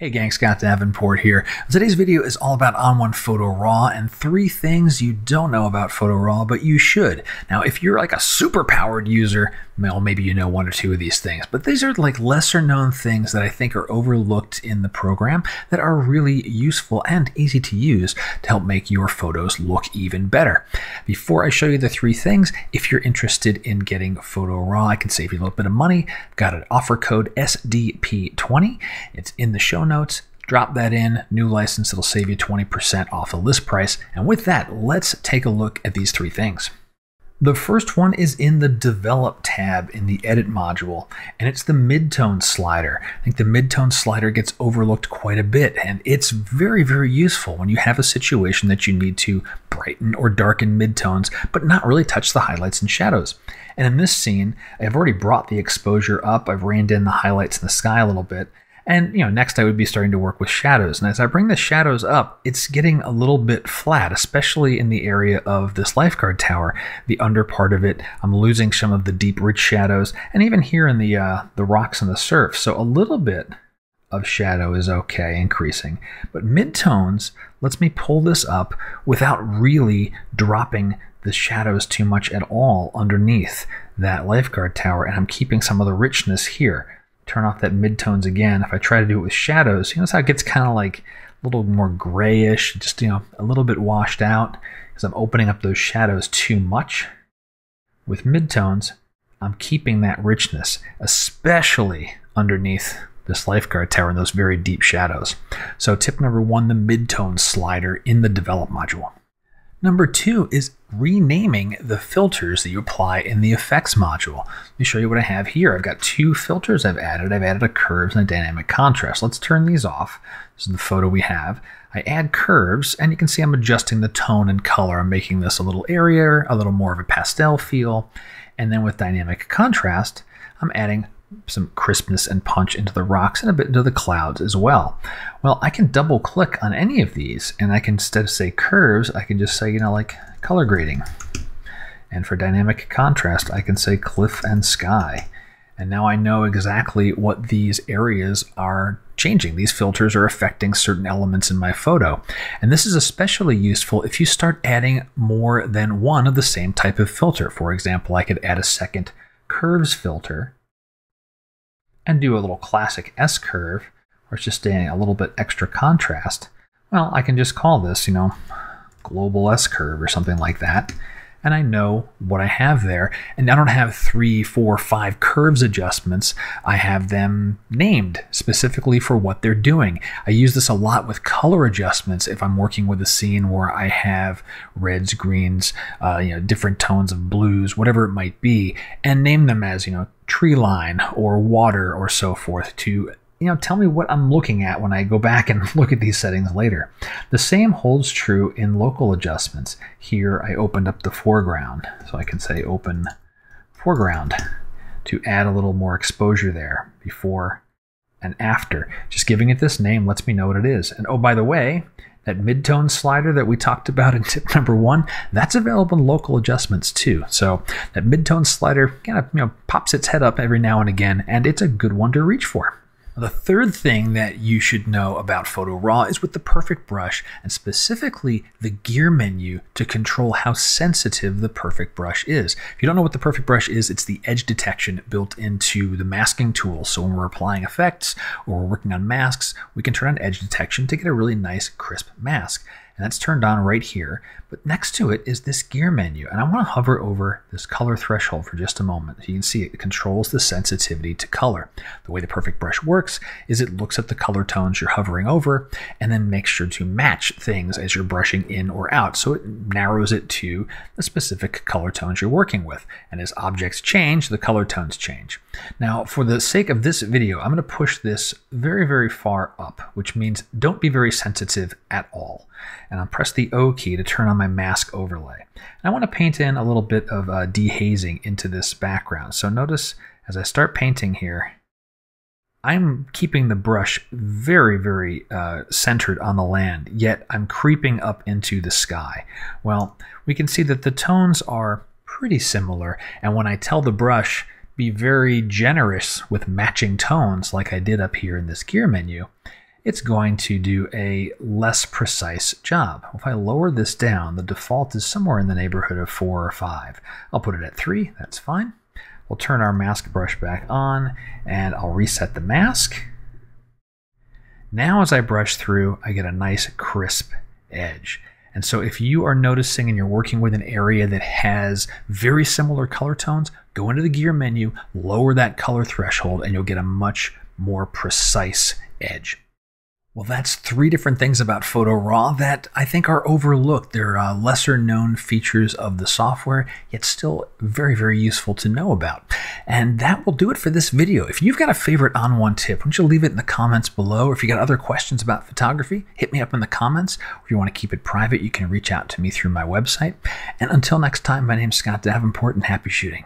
Hey gang, Scott Davenport here. Today's video is all about ON1 Photo Raw and three things you don't know about Photo Raw, but you should. Now, if you're like a super powered user, well, maybe you know one or two of these things, but these are like lesser known things that I think are overlooked in the program that are really useful and easy to use to help make your photos look even better. Before I show you the three things, if you're interested in getting Photo Raw, I can save you a little bit of money. I've got an offer code SDP20. It's in the show notes. Drop that in, new license, it'll save you 20% off the list price. And with that, let's take a look at these three things. The first one is in the Develop tab in the Edit module, and it's the midtone slider. I think the midtone slider gets overlooked quite a bit, and it's very, very useful when you have a situation that you need to brighten or darken midtones, but not really touch the highlights and shadows. And in this scene, I've already brought the exposure up, I've reined in the highlights in the sky a little bit, and you know, next I would be starting to work with shadows. And as I bring the shadows up, it's getting a little bit flat, especially in the area of this lifeguard tower. The under part of it, I'm losing some of the deep, rich shadows, and even here in the uh, the rocks and the surf. So a little bit of shadow is okay, increasing. But midtones lets me pull this up without really dropping the shadows too much at all underneath that lifeguard tower, and I'm keeping some of the richness here turn off that midtones again, if I try to do it with shadows, you notice how it gets kind of like a little more grayish, just, you know, a little bit washed out because I'm opening up those shadows too much. With midtones, I'm keeping that richness, especially underneath this lifeguard tower and those very deep shadows. So tip number one, the midtone slider in the develop module. Number two is renaming the filters that you apply in the effects module. Let me show you what I have here. I've got two filters I've added. I've added a curves and a dynamic contrast. Let's turn these off. This is the photo we have. I add curves and you can see I'm adjusting the tone and color. I'm making this a little airier, a little more of a pastel feel. And then with dynamic contrast, I'm adding some crispness and punch into the rocks and a bit into the clouds as well. Well, I can double click on any of these and I can instead of say curves, I can just say, you know, like color grading. And for dynamic contrast, I can say cliff and sky. And now I know exactly what these areas are changing. These filters are affecting certain elements in my photo. And this is especially useful if you start adding more than one of the same type of filter. For example, I could add a second curves filter and do a little classic S curve, where it's just a, a little bit extra contrast, well, I can just call this, you know, global S curve or something like that. And I know what I have there. And I don't have three, four, five curves adjustments. I have them named specifically for what they're doing. I use this a lot with color adjustments if I'm working with a scene where I have reds, greens, uh, you know, different tones of blues, whatever it might be, and name them as, you know, tree line or water or so forth to you know, tell me what I'm looking at when I go back and look at these settings later. The same holds true in local adjustments. Here I opened up the foreground, so I can say open foreground to add a little more exposure there before and after. Just giving it this name lets me know what it is. And oh, by the way, that midtone slider that we talked about in tip number one, that's available in local adjustments too. So that midtone slider kind of you know pops its head up every now and again, and it's a good one to reach for. The third thing that you should know about Photo Raw is with the perfect brush and specifically the gear menu to control how sensitive the perfect brush is. If you don't know what the perfect brush is, it's the edge detection built into the masking tool. So when we're applying effects or we're working on masks, we can turn on edge detection to get a really nice crisp mask and that's turned on right here. But next to it is this gear menu, and I want to hover over this color threshold for just a moment. So you can see it controls the sensitivity to color. The way the Perfect Brush works is it looks at the color tones you're hovering over and then makes sure to match things as you're brushing in or out. So it narrows it to the specific color tones you're working with. And as objects change, the color tones change. Now, for the sake of this video, I'm going to push this very, very far up, which means don't be very sensitive at all and I'll press the O key to turn on my mask overlay. And I want to paint in a little bit of uh, dehazing into this background. So notice as I start painting here, I'm keeping the brush very, very uh, centered on the land, yet I'm creeping up into the sky. Well, we can see that the tones are pretty similar, and when I tell the brush be very generous with matching tones like I did up here in this gear menu, it's going to do a less precise job. If I lower this down, the default is somewhere in the neighborhood of 4 or 5. I'll put it at 3, that's fine. We'll turn our mask brush back on, and I'll reset the mask. Now as I brush through, I get a nice crisp edge. And so if you are noticing and you're working with an area that has very similar color tones, go into the gear menu, lower that color threshold, and you'll get a much more precise edge. Well, that's three different things about Photo Raw that I think are overlooked. They're uh, lesser known features of the software, yet still very, very useful to know about. And that will do it for this video. If you've got a favorite ON1 tip, why don't you leave it in the comments below? If you got other questions about photography, hit me up in the comments. If you want to keep it private, you can reach out to me through my website. And until next time, my name's Scott Davenport and happy shooting.